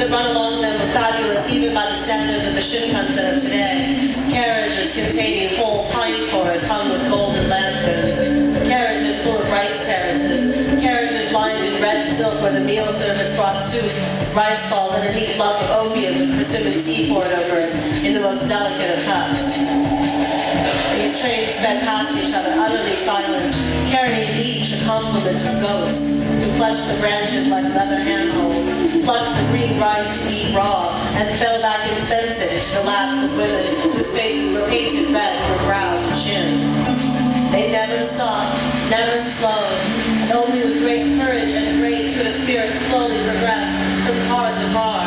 that run along them were fabulous even by the standards of the Shinkansen of today. Carriages containing whole pine forests hung with golden lanterns. Carriages full of rice terraces. Carriages lined in red silk where the meal service brought soup, rice balls, and a neat lump of opium with persimmon tea poured over it in the most delicate of cups. These trains sped past each other, utterly silent, carrying each a complement of ghosts who clutched the branches like leather handholds, Plucked the green rice to eat raw, and fell back insensate to the laps of women whose faces were painted red from brow to chin. They never stopped, never slowed, and only with great courage and grace could a spirit slowly progress from car to car.